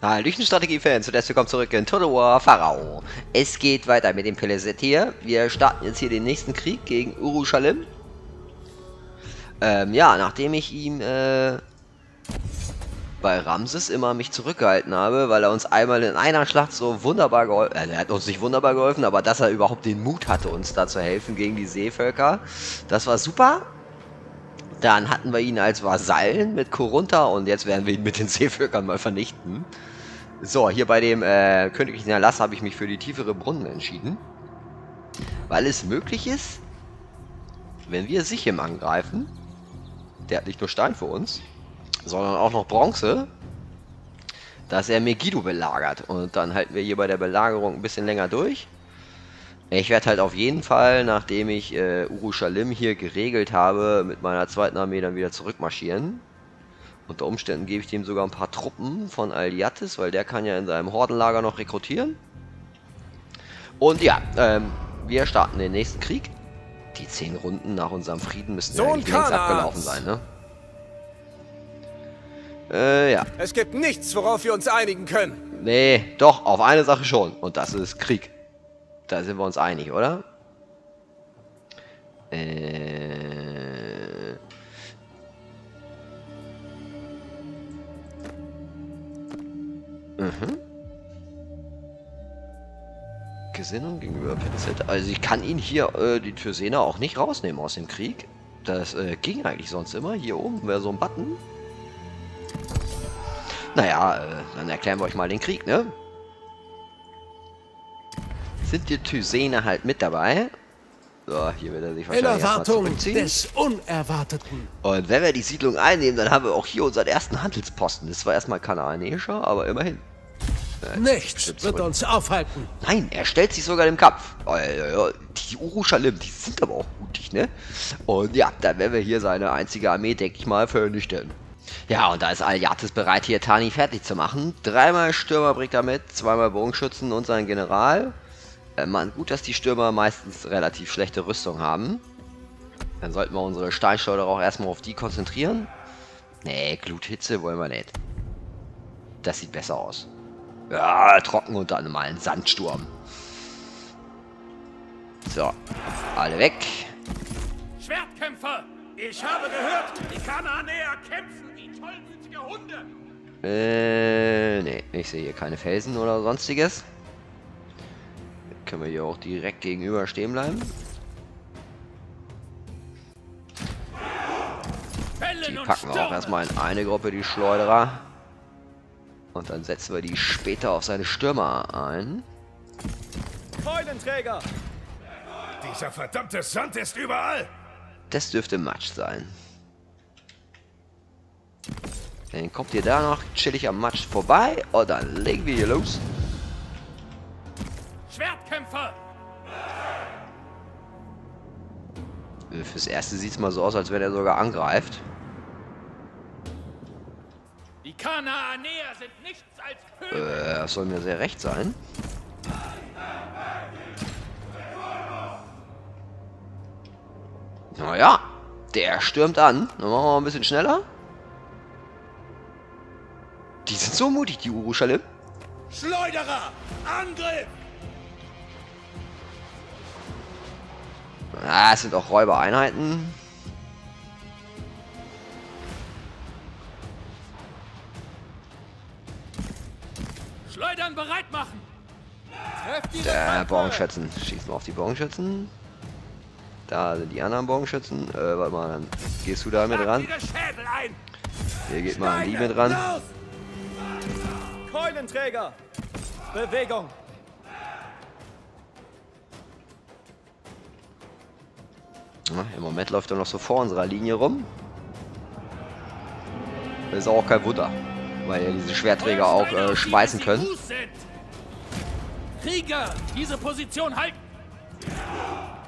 Hallöchen Strategie-Fans und herzlich willkommen zurück in Total War Pharao. Es geht weiter mit dem Peleset hier. Wir starten jetzt hier den nächsten Krieg gegen Urushalim. Ähm, ja, nachdem ich ihm äh, bei Ramses immer mich zurückgehalten habe, weil er uns einmal in einer Schlacht so wunderbar geholfen äh, er hat uns nicht wunderbar geholfen, aber dass er überhaupt den Mut hatte, uns da zu helfen gegen die Seevölker, das war super. Dann hatten wir ihn als Vasallen mit Korunta und jetzt werden wir ihn mit den Seevölkern mal vernichten. So, hier bei dem äh, königlichen Erlass habe ich mich für die tiefere Brunnen entschieden. Weil es möglich ist, wenn wir Sichem angreifen, der hat nicht nur Stein für uns, sondern auch noch Bronze, dass er Megiddo belagert. Und dann halten wir hier bei der Belagerung ein bisschen länger durch. Ich werde halt auf jeden Fall, nachdem ich äh, Urushalim hier geregelt habe, mit meiner zweiten Armee dann wieder zurückmarschieren. Unter Umständen gebe ich dem sogar ein paar Truppen von Aliatis, weil der kann ja in seinem Hordenlager noch rekrutieren. Und ja, ähm, wir starten den nächsten Krieg. Die zehn Runden nach unserem Frieden müssten so ja längst abgelaufen sein, ne? Äh, ja. Es gibt nichts, worauf wir uns einigen können. Nee, doch, auf eine Sache schon. Und das ist Krieg. Da sind wir uns einig, oder? Äh... Mhm. Gesinnung gegenüber Penicillin. Also ich kann ihn hier, äh, die Tyrsena, auch nicht rausnehmen aus dem Krieg. Das äh, ging eigentlich sonst immer. Hier oben wäre so ein Button. Naja, äh, dann erklären wir euch mal den Krieg, ne? Sind die Thysene halt mit dabei. So, hier wird er sich In wahrscheinlich erstmal Erwartung des Unerwarteten. Und wenn wir die Siedlung einnehmen, dann haben wir auch hier unseren ersten Handelsposten. Das war erstmal kanaanischer, aber immerhin. Nichts bestimmt wird uns aufhalten. Nein, er stellt sich sogar dem Kampf. Oh. Die Urushalim, die sind aber auch mutig, ne? Und ja, dann werden wir hier seine einzige Armee, denke ich mal, vernichten. Ja, und da ist Aliatis bereit, hier Tani fertig zu machen. Dreimal Stürmer bringt er mit, zweimal Bogenschützen und seinen General. Äh, man, gut, dass die Stürmer meistens relativ schlechte Rüstung haben. Dann sollten wir unsere Steinschleuder auch erstmal auf die konzentrieren. Nee, Gluthitze wollen wir nicht. Das sieht besser aus. Ja, trocken und dann mal Sandsturm. So, alle weg. Schwertkämpfer! Ich habe gehört, die Kananäer kämpfen wie tollwütige Hunde! Äh, nee, ich sehe hier keine Felsen oder sonstiges. Können wir hier auch direkt gegenüber stehen bleiben. Die packen wir auch erstmal in eine Gruppe, die Schleuderer. Und dann setzen wir die später auf seine Stürmer ein. Keulenträger! Dieser verdammte Sand ist überall! Das dürfte Matsch sein. Dann kommt ihr da noch chillig am Matsch vorbei und dann legen wir hier los. Schwertkämpfer! Äh, Fürs erste sieht es mal so aus, als wenn er sogar angreift. Die Kananäer sind nichts als Vögel! Äh, das soll mir sehr recht sein. Naja, der stürmt an. Dann machen wir mal ein bisschen schneller. Die sind so mutig, die Urushalim. Schleuderer! Angriff! Ah, es sind auch Räubereinheiten. Schleudern bereit machen! Der Bogenschützen. Schießen wir auf die Bogenschützen. Da sind die anderen Bogenschützen. Äh, warte mal, dann gehst du da mit ran. Hier geht mal die mit ran. Keulenträger! Bewegung! Ja, Im Moment läuft er noch so vor unserer Linie rum. Das ist auch kein Wunder, weil ja diese Schwerträger auch äh, schmeißen können. Krieger, diese Position halten!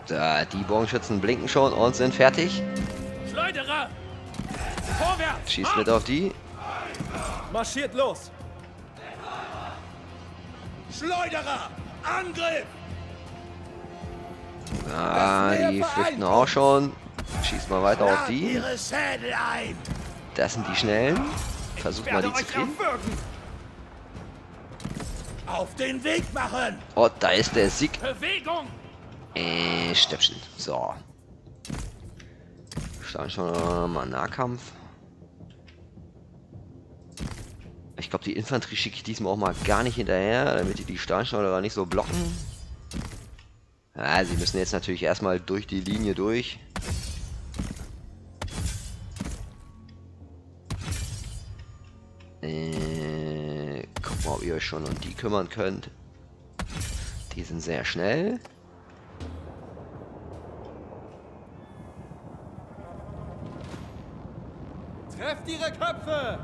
Da, die Bogenschützen blinken schon und sind fertig. Schleuderer! Vorwärts! Schießt mit auf die. Marschiert los! Schleuderer! Angriff! Ah, die flüchten auch schon. Schießt mal weiter auf die. Das sind die Schnellen. Versucht mal die zu kriegen. Auf den Weg machen! Oh, da ist der Sieg. Bewegung! Äh, Stöpsel. So. Starten schon mal Nahkampf. Ich glaube, die Infanterie schicke ich diesmal auch mal gar nicht hinterher, damit die die Steinschleuderer nicht so blocken. Ja, sie müssen jetzt natürlich erstmal durch die Linie durch. Äh, guck mal, ob ihr euch schon um die kümmern könnt. Die sind sehr schnell. Trefft ihre Köpfe!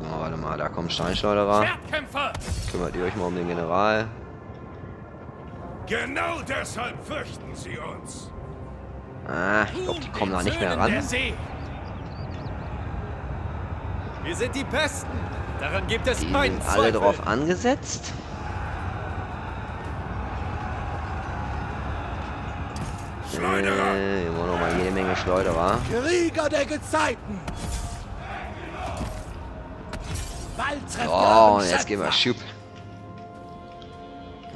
Oh, warte mal, da kommen Steinschleuderer. Schwertkämpfer! Kümmert ihr euch mal um den General. Genau deshalb fürchten sie uns. Ah, ich glaube, die kommen da nicht mehr ran. Wir sind die Besten! Daran gibt es Die keinen sind alle drauf angesetzt. Schleuderer! Äh, immer noch mal jede Menge Schleuderer. Krieger der Gezeiten! Oh, und jetzt gehen wir Schub.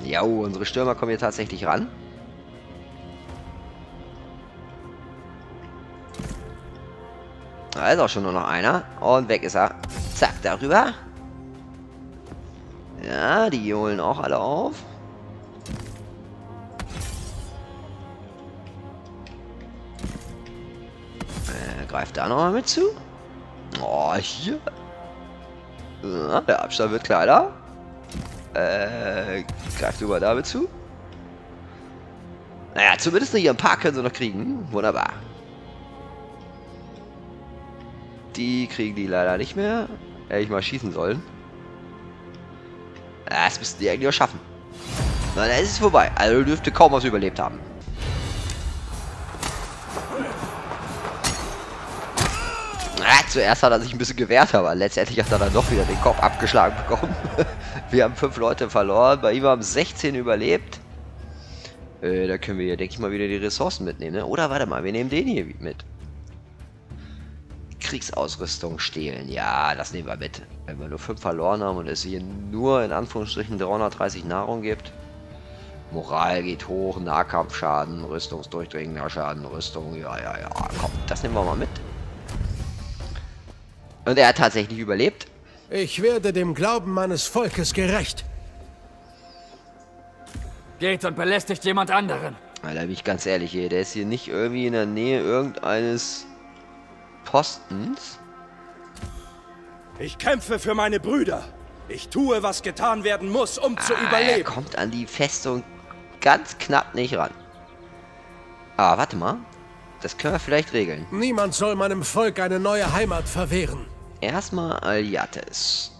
Ja, unsere Stürmer kommen hier tatsächlich ran. Da ist auch schon nur noch einer. Und weg ist er. Zack, darüber. Ja, die holen auch alle auf. Äh, greift da nochmal mit zu. Oh, hier. Ja, der Abstand wird kleiner. Äh, greift über damit zu. Naja, zumindest hier ein paar können sie noch kriegen. Wunderbar. Die kriegen die leider nicht mehr. Hätte ich mal schießen sollen. Das müssten die eigentlich auch schaffen. Na, dann ist es vorbei. Also dürfte kaum was überlebt haben. Ah, zuerst hat er sich ein bisschen gewehrt, aber letztendlich hat er dann doch wieder den Kopf abgeschlagen bekommen. wir haben fünf Leute verloren, bei ihm haben 16 überlebt. Äh, da können wir hier, denke ich mal, wieder die Ressourcen mitnehmen, ne? Oder warte mal, wir nehmen den hier mit. Kriegsausrüstung stehlen, ja, das nehmen wir mit. Wenn wir nur fünf verloren haben und es hier nur in Anführungsstrichen 330 Nahrung gibt. Moral geht hoch, Nahkampfschaden, Rüstungsdurchdringender Schaden, Rüstung, ja, ja, ja, komm, das nehmen wir mal mit. Und er hat tatsächlich überlebt. Ich werde dem Glauben meines Volkes gerecht. Geht und belästigt jemand anderen. Alter, bin ich ganz ehrlich hier, der ist hier nicht irgendwie in der Nähe irgendeines Postens. Ich kämpfe für meine Brüder. Ich tue, was getan werden muss, um zu Ah, er überleben. kommt an die Festung ganz knapp nicht ran. Ah, warte mal. Das können wir vielleicht regeln. Niemand soll meinem Volk eine neue Heimat verwehren. Erstmal Aliates.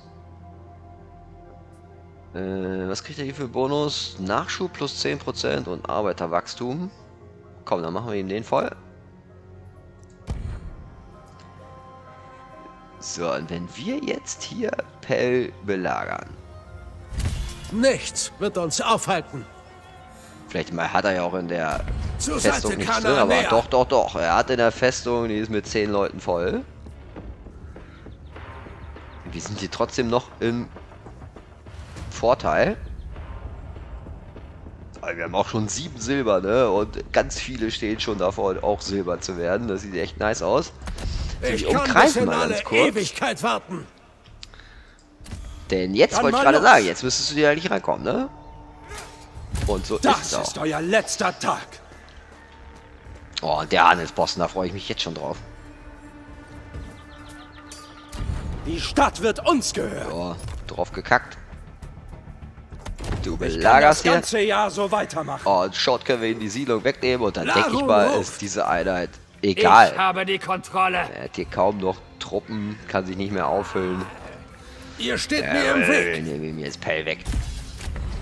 Äh, was kriegt er hier für Bonus? Nachschub plus 10% und Arbeiterwachstum. Komm, dann machen wir ihm den voll. So, und wenn wir jetzt hier Pell belagern. Nichts wird uns aufhalten. Vielleicht mal hat er ja auch in der Zur Festung Seite nichts drin, aber doch, doch, doch. Er hat in der Festung, die ist mit 10 Leuten voll. Wir sind hier trotzdem noch im Vorteil. Wir haben auch schon sieben Silber, ne? Und ganz viele stehen schon davor, auch Silber zu werden. Das sieht echt nice aus. Ich umkreisen in mal ganz kurz. Ewigkeit warten. Denn jetzt Dann wollte ich gerade sagen, jetzt müsstest du dir eigentlich reinkommen, ne? Und so ist Das es auch. ist euer letzter Tag. Oh, und der Handelsbossen, da freue ich mich jetzt schon drauf. Die Stadt wird uns gehören. Oh, drauf gekackt. Du Ich das belagerst hier. ganze Jahr so weitermachen. Oh, und Short können wir in die Siedlung wegnehmen und dann Laru denke ich mal, ruft. ist diese Einheit Ich egal. habe die Kontrolle. Er hat hier kaum noch Truppen, kann sich nicht mehr auffüllen. Ihr steht mir im Weg. nehmen wir mir jetzt Pell weg.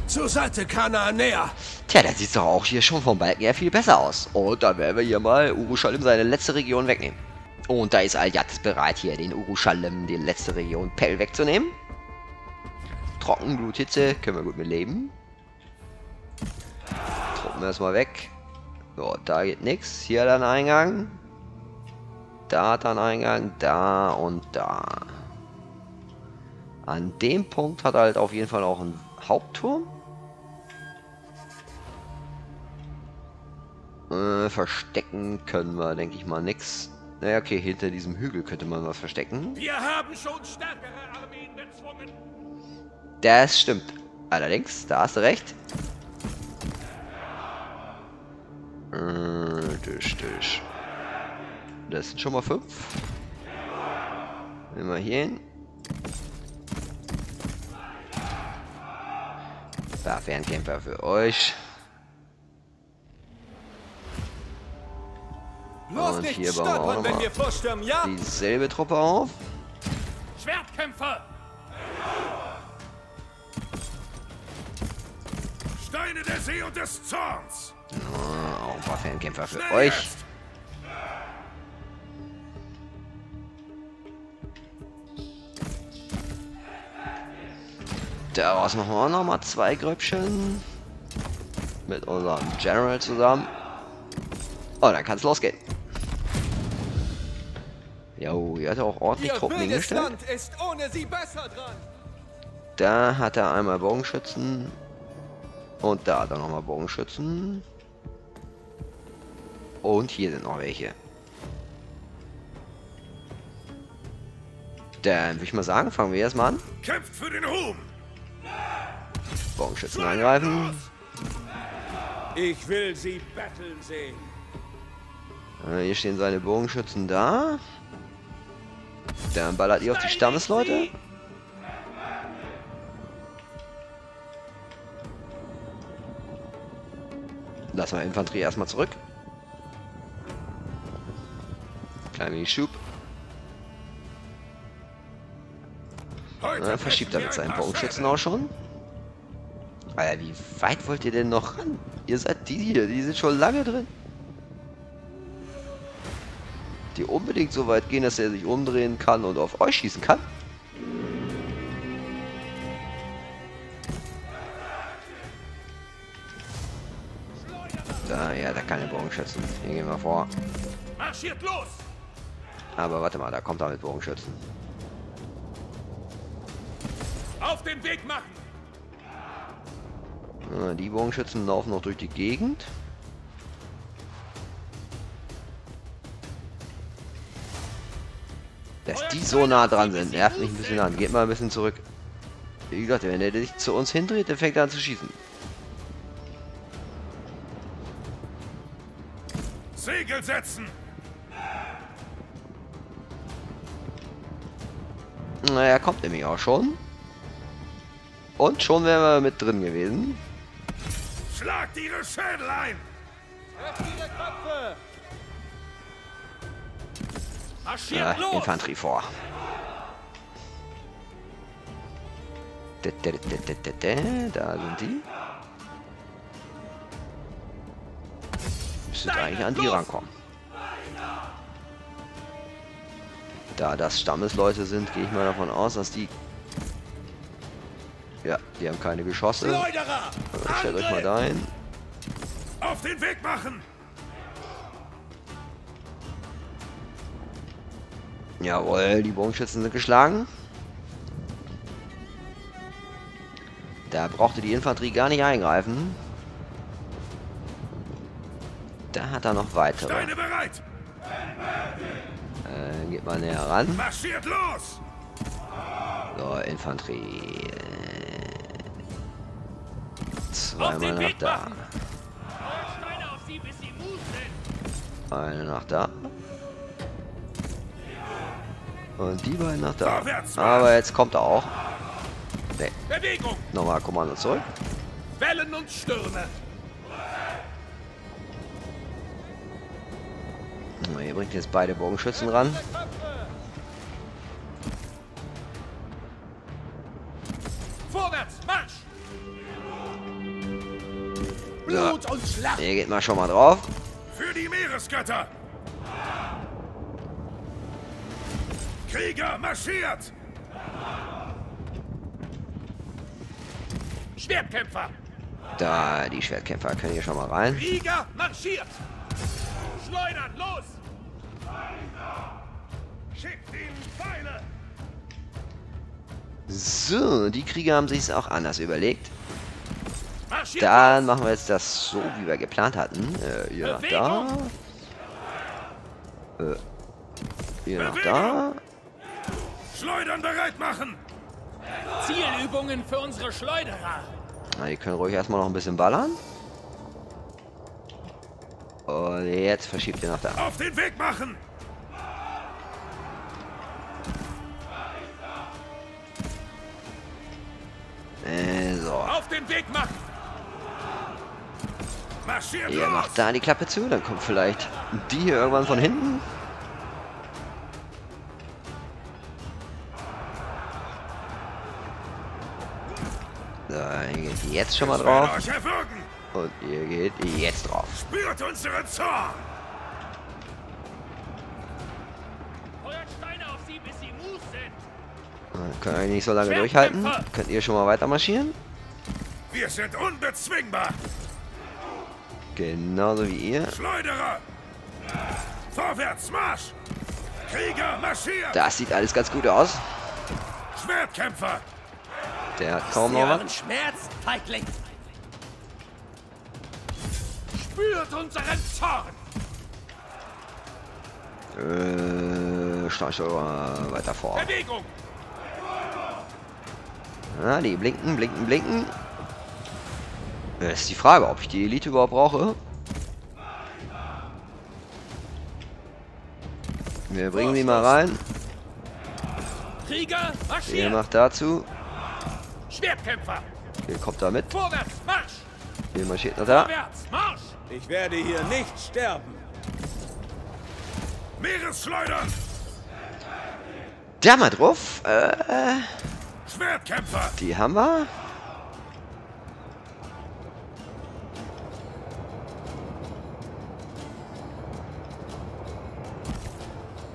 Zur Seite Kananäer. Tja, da sieht doch auch hier schon vom Balken her viel besser aus. Und dann werden wir hier mal Urushalim seine letzte Region wegnehmen. Und da ist Aljatis bereit, hier den Urushalim, die letzte Region Pell wegzunehmen. Trockenbluthitze, können wir gut mit leben. Truppen erstmal weg. So, da geht nichts. Hier er einen Eingang. Da einen Eingang. Da und da. An dem Punkt hat er halt auf jeden Fall auch einen Hauptturm. Äh, verstecken können wir, denke ich mal, nix. Naja, okay, hinter diesem Hügel könnte man was verstecken. Wir haben schon stärkere Armeen bezwungen. Das stimmt. Allerdings, da hast du recht. Äh, durch, durch. Das sind schon mal fünf. Wir hier hin. Da Fernkämpfer für euch. Und nicht hier bauen wir auch wir vorstürmen, ja? dieselbe Truppe auf. Schwertkämpfer! Steine der See und des Zorns! Ah, Auch ein paar Fernkämpfer für Schnell euch. jetzt! Daraus machen wir auch noch mal zwei Gröbchen. Mit unserem General zusammen. Oh, dann kann es losgehen. Hier hat er auch ordentlich Ihr Truppen hingestellt. Da hat er einmal Bogenschützen. Und da hat er nochmal Bogenschützen. Und hier sind noch welche. Dann würde ich mal sagen, fangen wir erstmal an. Kämpft für den Ruhm! Bogenschützen angreifen. Ich will sie betteln sehen. Äh, hier stehen seine Bogenschützen da. Dann ballert ihr auf die Stammesleute. Lassen wir Infanterie erstmal zurück. Kleiner Schub. Dann verschiebt er brechen mit seinen Bogenschützen auch schon. Alter, wie weit wollt ihr denn noch ran? Ihr seid die hier, die sind schon lange drin. Die unbedingt so weit gehen, dass er sich umdrehen kann und auf euch schießen kann. Da, ja, da keine Bogenschützen. Hier gehen wir vor. Marschiert los! Aber warte mal, da kommt er mit Bogenschützen. Auf den Weg machen! Äh, Die Bogenschützen laufen noch durch die Gegend. Dass die so nah dran sind, nervt mich ein bisschen an. Geht mal ein bisschen zurück. Wie gesagt, wenn der sich zu uns hindreht, dann fängt er an zu schießen. Segel setzen! Na, er kommt nämlich auch schon. Und schon wären wir mit drin gewesen. Schlagt ihre Schädel ein! Trefft ihre Köpfe. Los! Infanterie vor. Da, da, da, da, sind die. Müsste eigentlich an die rankommen. Da das Stammesleute sind, gehe ich mal davon aus, dass die... Ja, die haben keine Geschosse. Also stellt euch mal da hin. Auf den Weg machen! Jawohl, die Bogenschützen sind geschlagen. Da brauchte die Infanterie gar nicht eingreifen. Da hat er noch weitere. Steine bereit! Äh, geht mal näher ran. Marschiert los! So, Infanterie. Zweimal nach da. Eine nach da. Und die beiden nach da. Aber jetzt kommt er auch. Ne, Bewegung! nochmal Kommando zurück. Wellen und Stürme! Hier bringt jetzt beide Bogenschützen ran. Vorwärts, Marsch! Blut und Schlacht. Hier geht mal schon mal drauf. Für die Meeresgötter! Krieger, marschiert! Schwertkämpfer! Da, die Schwertkämpfer können hier schon mal rein. Krieger, marschiert! Schleudern, los! Schickt ihnen Pfeile! So, die Krieger haben sich es auch anders überlegt. Dann machen wir jetzt das so, wie wir geplant hatten. Äh, ihr nach da. Äh, ihr nach da. Schleudern bereit machen! Zielübungen für unsere Schleuderer. Na, die können ruhig erstmal noch ein bisschen ballern. Und jetzt verschiebt ihr nach da. Auf den Weg machen! Äh, so. Auf den Weg machen! Marschiert Ihr los! macht da die Klappe zu, dann kommt vielleicht die hier irgendwann von hinten. Jetzt schon mal drauf. Und ihr geht jetzt drauf. Spürt unseren Zorn! Feuert Steine auf sie, bis sie mus sind. Dann Könnt ihr nicht so lange durchhalten. Könnt ihr schon mal weiter marschieren? Wir sind unbezwingbar! Genauso wie ihr. Schleuderer! Vorwärts, Marsch! Krieger, marschiert! Das sieht alles ganz gut aus. Schwertkämpfer! Der hat kaum noch was. Schmerz, Feigling. Spürt unseren Zorn! Äh, Starksteuer weiter vor. Bewegung! Ja, die blinken, blinken, blinken. Das ist die Frage, ob ich die Elite überhaupt brauche. Wir bringen die mal rein. Krieger, Ihr macht dazu. Schwertkämpfer! Ihr kommt da mit. Vorwärts, Marsch! Ihr marschiert nach da. Vorwärts, Marsch! Ich werde hier nicht sterben. Meeresschleudern! Da mal drauf. Äh, Schwertkämpfer! die haben wir.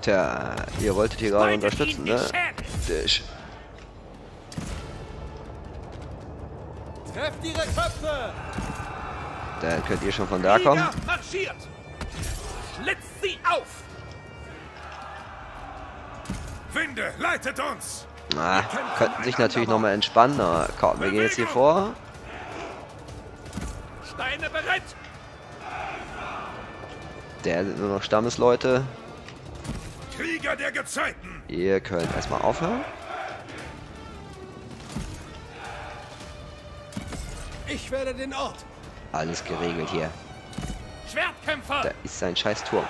Tja, ihr wolltet hier gerade unterstützen, ne? die Trefft ihre Köpfe! Dann könnt ihr schon von da kommen. Marschiert! Schlitzt sie auf! Winde, leitet uns! Na, könnten sich natürlich noch mal entspannen, aber komm, wir gehen jetzt hier vor. Steine bereit! Der sind nur noch Stammesleute. Krieger der Gezeiten! Ihr könnt erstmal aufhören. Werde den Ort. Alles geregelt hier. Schwertkämpfer! Da ist sein scheiß Turm.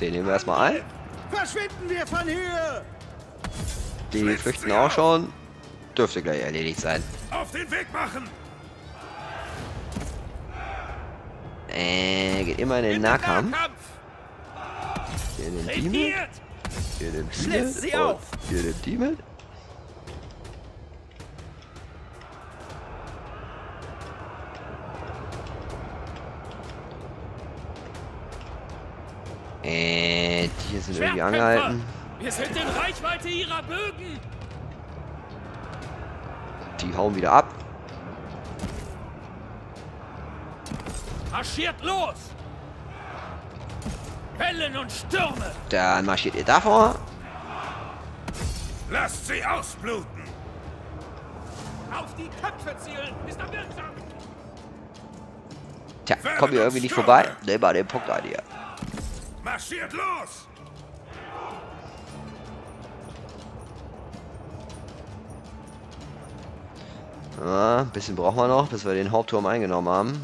Den nehmen wir erstmal ein. Verschwinden wir von hier! Die flüchten auch schon. Dürfte gleich erledigt sein. Auf den Weg machen! Äh, geht immer in den In den Nahkampf. Nahkampf! Ihr nehmt die mit. Regiert! Ihr nehmt die die sind irgendwie angehalten. Wir sind in Reichweite ihrer Bögen! Die hauen wieder ab. Marschiert los! Wellen und Stürme! Dann marschiert ihr davor. Lasst sie ausbluten! Auf die Köpfe zielen! Ist er wirksam! Tja, kommen wir irgendwie nicht vorbei. Nehmen wir den Punkt an hier. Marschiert los! Ja, ein bisschen brauchen wir noch, bis wir den Hauptturm eingenommen haben.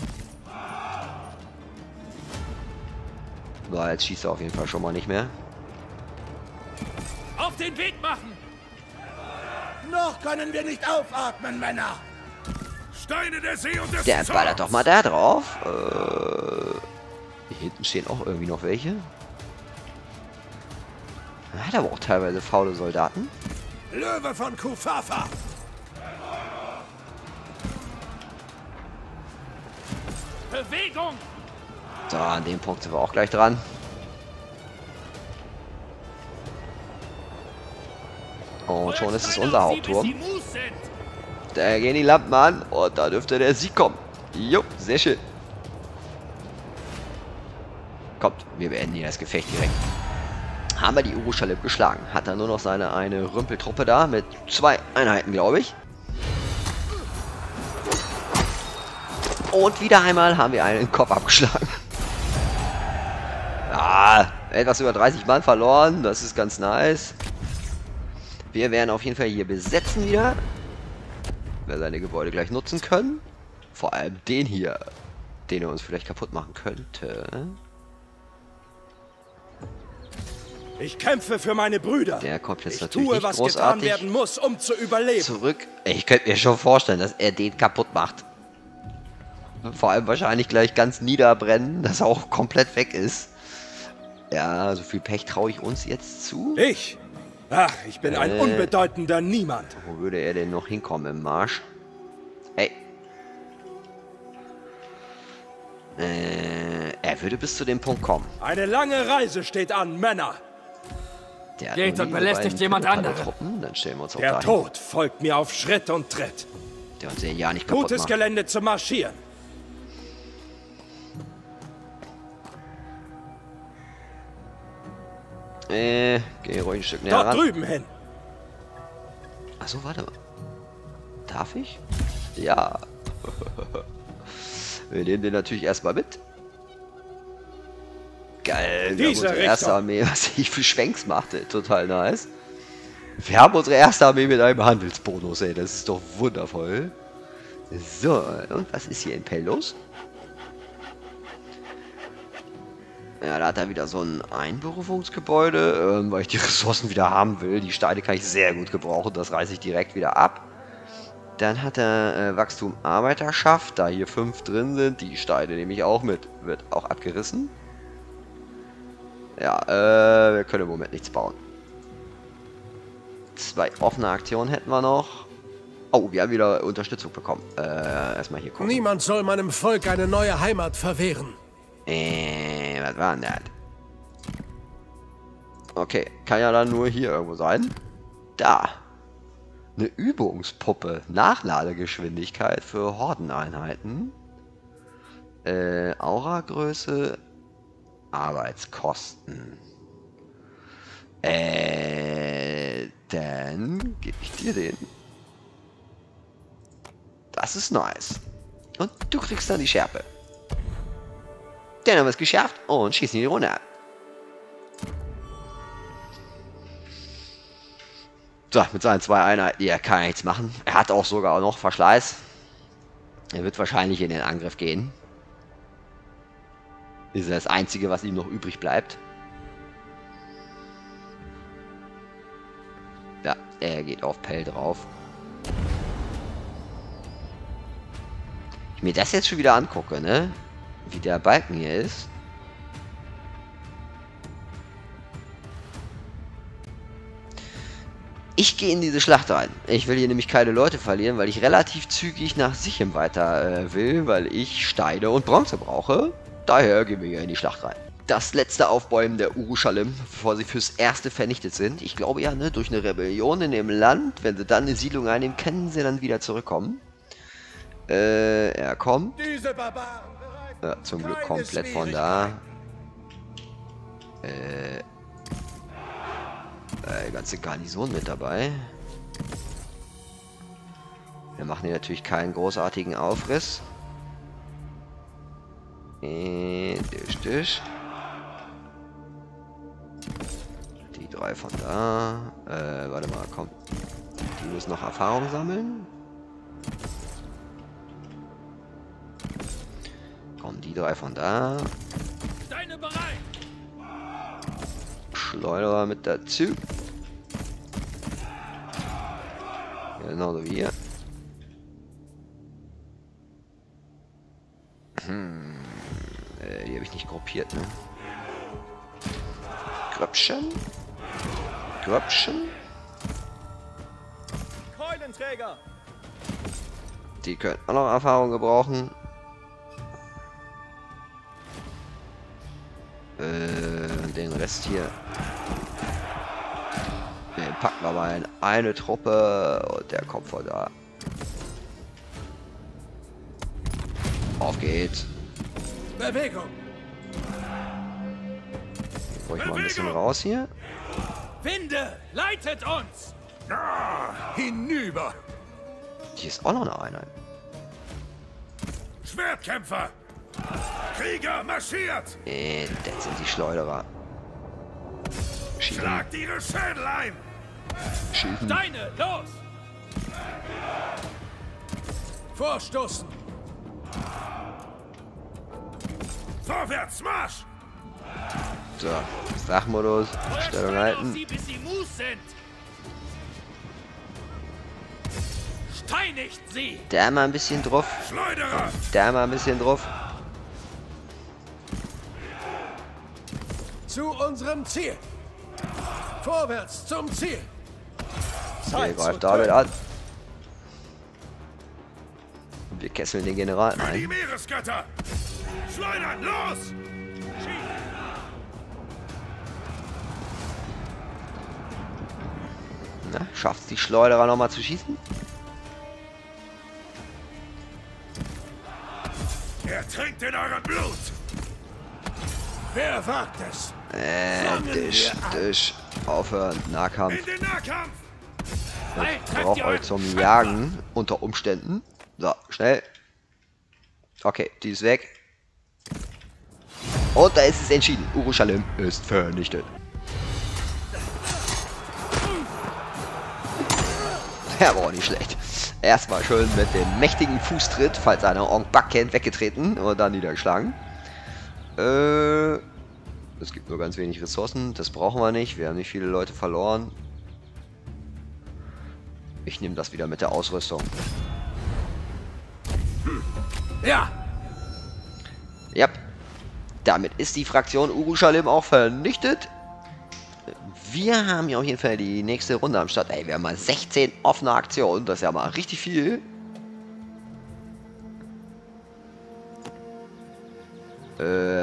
So, jetzt schießt er auf jeden Fall schon mal nicht mehr. Auf den Weg machen! Noch können wir nicht aufatmen, Männer! Steine der See und des Der ballert doch mal da drauf. Äh, hier hinten stehen auch irgendwie noch welche. Er hat aber auch teilweise faule Soldaten. Löwe von Kufafa! Bewegung! So, an dem Punkt sind wir auch gleich dran. Und schon ist es unser Hauptturm. Da gehen die Lampen an und da dürfte der Sieg kommen. Jo, sehr schön. Kommt, wir beenden hier das Gefecht direkt. haben wir die Urushalem geschlagen. Hat er nur noch seine eine Rümpeltruppe da mit zwei Einheiten, glaube ich. Und wieder einmal haben wir einen Kopf abgeschlagen. Ja, etwas über 30 Mann verloren. Das ist ganz nice. Wir werden auf jeden Fall hier besetzen wieder. Wer seine Gebäude gleich nutzen können. Vor allem den hier. Den er uns vielleicht kaputt machen könnte. Ich kämpfe für meine Brüder. Der kommt jetzt ich natürlich tue, nicht was getan großartig werden muss, um zu überleben. zurück. Ich könnte mir schon vorstellen, dass er den kaputt macht. Vor allem wahrscheinlich gleich ganz niederbrennen, dass er auch komplett weg ist. Ja, so viel Pech traue ich uns jetzt zu. Ich? Ach, ich bin ein Äh. unbedeutender Niemand. Wo würde er denn noch hinkommen im Marsch? Ey. Äh, er würde bis zu dem Punkt kommen. Eine lange Reise steht an, Männer. Der Geht und belästigt jemand anderen. Truppen, dann stellen wir uns Der dahin. Tod folgt mir auf Schritt und Tritt. Der uns ja nicht kaputt Gutes macht. Gelände zu marschieren. Äh, geh ruhig ein Stück näher Dort ran. drüben hin. Achso, warte mal. Darf ich? Ja. Wir nehmen den natürlich erstmal mit. Geil, wir haben unsere erste. Armee, was ich für Schwenks machte. Total nice. Wir haben unsere erste Armee mit einem Handelsbonus, ey. Das ist doch wundervoll. So, und was ist hier in Pell Ja, da hat er wieder so ein Einberufungsgebäude, ähm, weil ich die Ressourcen wieder haben will. Die Steine kann ich sehr gut gebrauchen, das reiße ich direkt wieder ab. Dann hat er äh, Wachstum Arbeiterschaft, da hier fünf drin sind, die Steine nehme ich auch mit. Wird auch abgerissen. Ja, äh, wir können im Moment nichts bauen. Zwei offene Aktionen hätten wir noch. Oh, wir haben wieder Unterstützung bekommen. Äh, erstmal hier gucken. Niemand soll meinem Volk eine neue Heimat verwehren. Äh, was war denn das? Okay, kann ja dann nur hier irgendwo sein. Da. Eine Übungspuppe. Nachladegeschwindigkeit für Hordeneinheiten. Äh, Auragröße. Arbeitskosten. Äh, dann gebe ich dir den. Das ist nice. Und du kriegst dann die Schärpe. Dann haben wir es geschafft und schießen die Runde ab. So, mit seinen zwei Einheiten, ja, kann er nichts machen. Er hat auch sogar noch Verschleiß. Er wird wahrscheinlich in den Angriff gehen. Ist das Einzige, was ihm noch übrig bleibt. Ja, er geht auf Pell drauf. Ich mir das jetzt schon wieder angucke, ne? Wie der Balken hier ist. Ich gehe in diese Schlacht rein. Ich will hier nämlich keine Leute verlieren, weil ich relativ zügig nach Sichem weiter äh, will, weil ich Steine und Bronze brauche. Daher gehen wir hier in die Schlacht rein. Das letzte Aufbäumen der Urushalem, bevor sie fürs Erste vernichtet sind. Ich glaube ja, ne, durch eine Rebellion in dem Land, wenn sie dann eine Siedlung einnehmen, können sie dann wieder zurückkommen. Äh, er kommt. Diese Barbaren Ja, zum Glück komplett von da. Äh, äh, ganze Garnison mit dabei. Wir machen hier natürlich keinen großartigen Aufriss. Äh, Tisch, Tisch. Die drei von da. Äh, warte mal, komm. Die müssen noch Erfahrung sammeln. Kommen die drei von da. Schleuderer mit dazu. Genauso wie hier. Hm. Äh, die habe ich nicht gruppiert, ne? Gröpchen. Keulenträger! Die können auch noch Erfahrung gebrauchen. Den Rest hier. Den packen wir mal in eine Truppe und der kommt von da. Auf geht's. Bewegung. Ruhig mal ein bisschen raus hier. Winde, leitet uns! Ah, hinüber! Hier ist auch noch eine Einheit. Schwertkämpfer! Krieger marschiert! Äh, das sind die Schleuderer. Schießen, Schlagt ihre Schädel ein! schießen. Steine, los! Vorstoßen! Vorwärts, Marsch! So, Sachmodus, Stellung halten. sie, bis sie Mus sind! Steinigt sie! Da mal ein bisschen drauf. Schleuderer! Da mal ein bisschen drauf. Zu unserem Ziel! Vorwärts zum Ziel! Greift David töten. an. Und wir kesseln den General Für die ein. Meeresgötter! Schleudern, los! Na, schafft's die Schleuderer nochmal zu schießen? Er trinkt in eurem Blut! Wer wagt es? Äh, Tisch, Tisch. Aufhören, Nahkampf. Ich brauche euch zum Jagen unter Umständen. So, schnell. Okay, die ist weg. Und da ist es entschieden. Urushalim ist vernichtet. Der war auch nicht schlecht. Erstmal schön mit dem mächtigen Fußtritt, falls einer Ong Bak kennt, weggetreten und dann niedergeschlagen. Äh, es gibt nur ganz wenig Ressourcen, das brauchen wir nicht. Wir haben nicht viele Leute verloren. Ich nehme das wieder mit der Ausrüstung. Ja! Ja, damit ist die Fraktion Urushalim auch vernichtet. Wir haben hier auf jeden Fall die nächste Runde am Start. Ey, wir haben mal 16 offene Aktionen. Das ist ja mal richtig viel. Äh,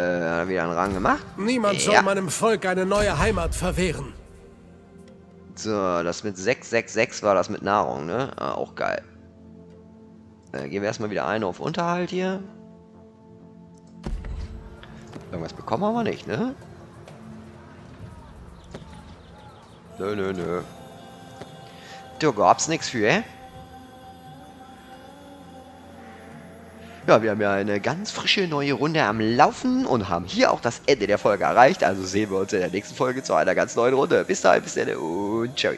er wieder einen Rang gemacht. Niemand soll Ja. meinem Volk eine neue Heimat verwehren. So, das mit 666 war das mit Nahrung, ne? Ah, auch geil. Äh, gehen wir erstmal wieder ein auf Unterhalt hier. Irgendwas bekommen haben wir nicht, ne? Nö, nö, nö. Da gab's nichts für, hä? Ja, wir haben ja eine ganz frische neue Runde am Laufen und haben hier auch das Ende der Folge erreicht. Also sehen wir uns in der nächsten Folge zu einer ganz neuen Runde. Bis dahin, bis dann und ciao.